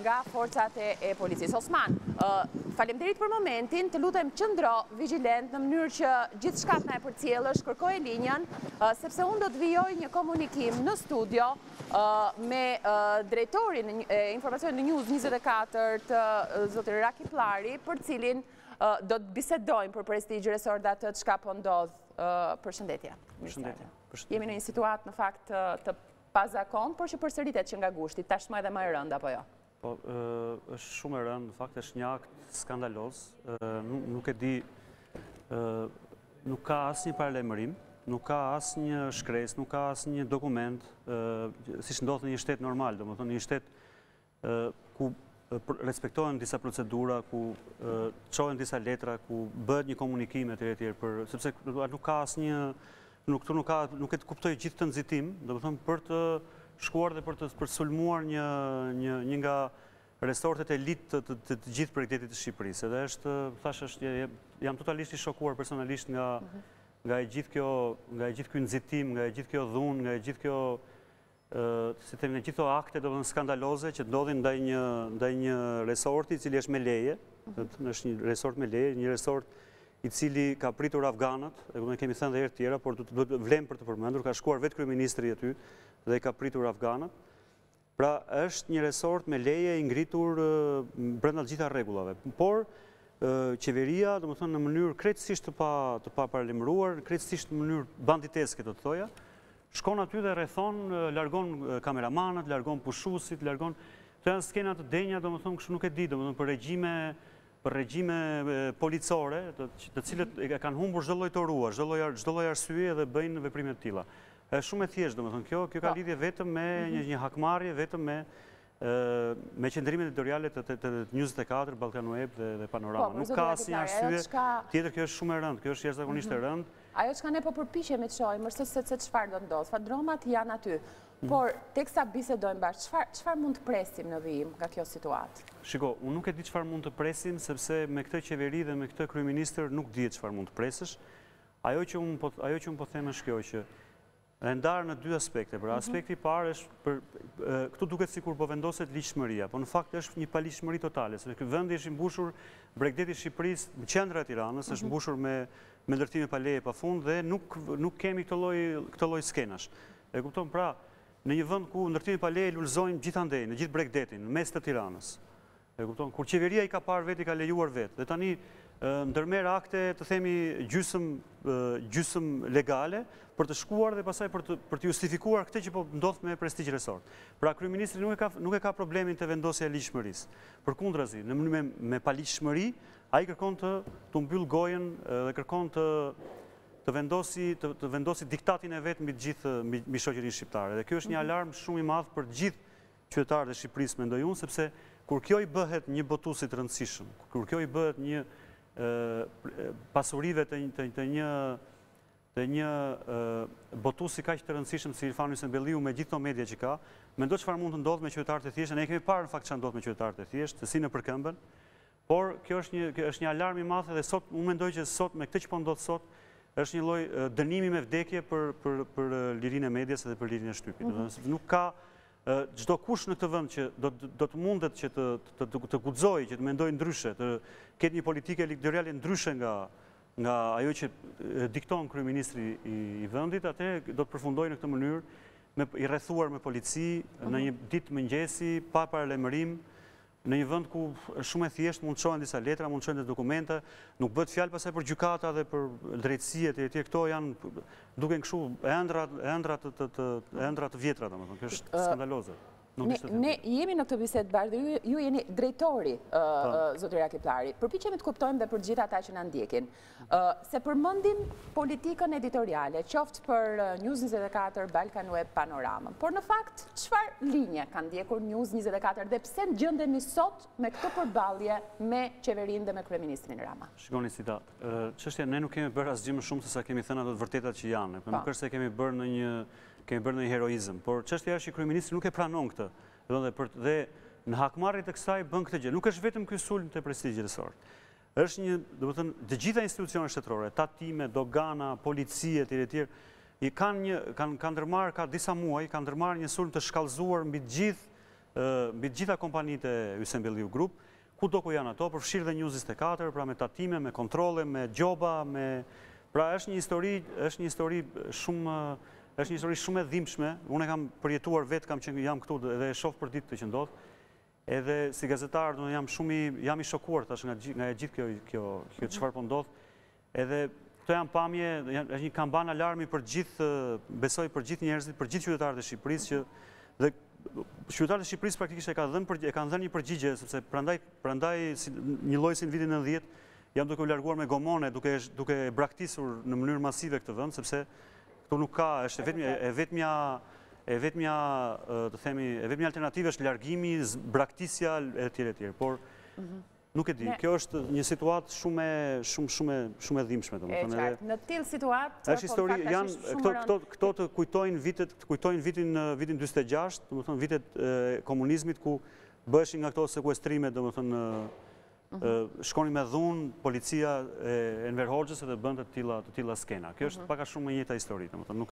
nga forcat e policisë. Osman, faleminderit për momentin, të lutem qëndro vigjilent në mënyrë që gjithçka të na e përcjellësh, kërkoje linjën, sepse unë do të vijoj një komunikim në studio me drejtorin e informacionit në News 24 zotin Raki Pllari, me të cilin do të bisedojmë për Prestige Resort dhe atë çka po ndodh. Përshëndetje. Përshëndetje. Jemi në një situatë në fakt të pazakontë, por që përsëritet që nga gushti, tashmë edhe më e rëndë, apo jo? Po, është shumë e rëndë, në fakt është një akt skandaloz, nuk e di, nuk ka asnjë paralajmërim, nuk ka asnjë shkresë, nuk ka asnjë dokument, siç ndodh në një shtet normal, domethënë një shtet ku respektohen disa procedura, ku çohen disa letra, ku bëhet një komunikim e tjerë e tjerë, sepse nuk ka asnjë, nuk, nuk ka, nuk e kuptoj gjithë këtë nxitim, domethënë për të shkuar dhe për të për sulmuar një, një, një nga resortet elitë të, të, të gjithë bregdetit të Shqipërisë. Dhe është, thashë, është, jam totalisht i shokuar personalisht nga, mhm. nga e gjithë kjo, nga e gjithë kjo nxitim, nga e gjithë kjo dhunë, nga e gjithë kjo, si të themi gjithë këto akte domethënë skandaloze që ndodhin ndaj një ndaj një resorti i cili është me leje, është një resort me leje, një resort i cili ka pritur afganët, e këtë e kemi thënë dhe herë të tjera, por duhet, vlen për të përmendur, ka shkuar vetë kryeministri aty dhe i ka pritur afganët. Pra është një resort me leje i ngritur brenda të gjitha rregullave. Por qeveria, domethënë në mënyrë krejtësisht të pa të paparalajmëruar, krejtësisht në mënyrë banditeske do të thoja, Shkon aty dhe rrethon, largon kameramanët, largon pushuesit, largon këto janë skena të denja, domethënë kështu nuk e di, domethënë për regjime për regjime policore, të, të cilat e kanë humbur çdo lloj toruan, çdo lloj çdo lloj arsye dhe bëjnë veprime të tilla. Është shumë e thjeshtë, domethënë kjo, kjo ka po. lidhje vetëm me mhm. një, një hakmarrje, vetëm me Me qëndrimet editoriale të, të News 24, Balkan Web dhe Panorama. Po, Nuk ka asnjë arsye tjetër, kjo është shumë e rëndë, kjo është jashtëzakonisht e mhm. rëndë. Ajo çka ne po përpiqemi të shohim është se çfarë do ndodhë, fadromat janë aty. Mhm. Por, teksa bisedojmë bashkë, çfarë mund të presim në vijim nga kjo situatë? Shiko, unë nuk e di çfarë mund të presim, sepse me këtë qeveri dhe me këtë kryeministër nuk dihet çfarë mund të presësh. Ajo që unë po, ajo që unë po them është kjo që E ndarë në dy aspekte. Pra, aspekti i parë është, këtu duket sikur po vendoset ligjshmëria, por në fakt është një paligjshmëri totale, sepse ky vendi është i mbushur bregdeti i Shqipërisë, në qendra e Tiranës është mhm. mbushur me me ndërtime pa leje pa fund dhe nuk nuk kemi këto lloj këto lloj skenash. E kupton pra, në një vend ku ndërtime pa leje lulëzojnë gjithandej, në gjithë bregdetin, në mes të Tiranës. E kupton, kur qeveria i ka parë vetë, i ka lejuar vetë, dhe tani ndërmerr akte të themi gjysëm legale për të shkuar dhe pastaj për të justifikuar këtë që po ndodh me Prestige Resort. Pra, Kryeministri nuk e ka problemin te vendosja e ligjshmërisë. Përkundrazi, në mënyrë me paligjshmëri, ai kërkon t'u mbyllë gojën dhe kërkon të të vendosi të vendosi diktatin e vet mbi gjithë mbi shoqërinë shqiptare. Dhe kjo është një mhm. alarm shumë i madh për gjithë qytetarët e Shqipërisë mendoj unë, sepse kur kjo i bëhet një botuesi të rëndësishëm, kur kjo i bëhet një pasurive të një të një botuesi kaq të rëndësishëm si Irfan Hysenbelliu me gjithë ato media që ka, mendo çfarë mund të ndodhë me qytetarët e thjeshtë, ne e kemi parë në fakt ça ndodh me qytetarët e thjeshtë, si nëpërkëmben, Por, kjo është një, kjo është një alarm i madh dhe sot, unë mendoj që sot, me këtë që po ndodhë sot, është një lloj dënimi me vdekje për, për, për lirinë e medias dhe për lirinë e shtypit. Mm -hmm. Nuk ka çdokush në këtë vënd që do, do të mundet që të, të, të, të guxojë, që të mendojë ndryshe, të ketë një politikë editoriale ndryshe nga, nga ajo që dikton kryeministri i, i vëndit, atëherë do të përfundojë në këtë mënyrë, me, i rrethuar me polici, në mhm. një ditë mëngjesi, pa paralajmërim, Në një vend ku shumë e thjeshtë, mund të çohen disa letra, mund të çohen disa dokumente, nuk bëhet fjalë pastaj për gjykata dhe për drejtësi etj etj. Këto janë duken kështu ëndrra ëndrra të të të ëndrra të vjetra domethënë, kjo është skandaloze. Ne jemi në këtë bisedë bashkë, ju jeni drejtori, po. zotëri Rakipllari. Përpiqemi të kuptojmë dhe për gjithë ata që na ndjekin. Se përmendim politikën editoriale, qoftë për News njëzet e katër, Balkanweb, Panoramën. Por në fakt, çfarë linje kanë ndjekur News njëzet e katër dhe pse gjendemi sot me këtë përballje me qeverinë dhe me kryeministrin Rama? Shiko Nisita, çështja ne nuk kemi bërë asgjë më shumë sesa kemi thënë ato të vërtetat që janë. Nuk është se kemi bërë ndonjë kemi bërë ndonjë heroizëm, por çështja është që kryeministri nuk e pranon këtë. Domethënë dhe në hakmarrje të kësaj bën këtë gjë. Nuk është vetëm ky sulm te Prestige Resort. Është një, domethënë, të gjitha institucionet shtetërore, tatime, dogana, polici etj etj, i kanë një kanë kanë ndërmarrë ka disa muaj, kanë ndërmarrë një sulm të shkallëzuar mbi të gjithë mbi të gjitha kompanitë e Hysenbelliu Group, kudo ku janë ato, përfshirë dhe News 24, pra me tatime, me kontrolle, me gjoba, me pra është një histori, është një histori shumë është një histori shumë e dhimbshme. Unë e kam përjetuar vetë, kam qenë jam këtu dhe e shoh përditë atë që ndodh. Edhe si gazetar, do jam shumë i, jam i shokuar tash nga, nga e gjithë kjo, kjo, kjo mhm. çfarë po ndodh. Edhe këto janë pamje, është një kambanë alarmi për gjithë, besoj për gjithë njerëzit, për gjithë qytetarët e Shqipërisë që dhe qytetarët e Shqipërisë praktikisht e kanë dhënë për, e kanë dhënë një përgjigje sepse prandaj prandaj si, njëlloj si në vitin 90 janë duke u larguar me gomone duke duke e braktisur në mënyrë masive këtë vend sepse Këtu nuk ka, është e vetmja e vetmja, të themi, e vetmja alternativë është largimi, braktisja, e tjera e tjera, por mhm. nuk e di, kjo është një situatë shumë shumë shumë shumë e dhimbshme domethënë. E qartë, në tillë situatë, po histori janë këto këto këto të kujtojnë vitet, të kujtojnë vitin vitin 46, domethënë vitet e komunizmit ku bëheshin nga këto sekuestrime domethënë shkonin me dhunë policia e Enver Hoxhës dhe bënte të tilla skena. Kjo është pak a shumë e njëjta histori, domethënë.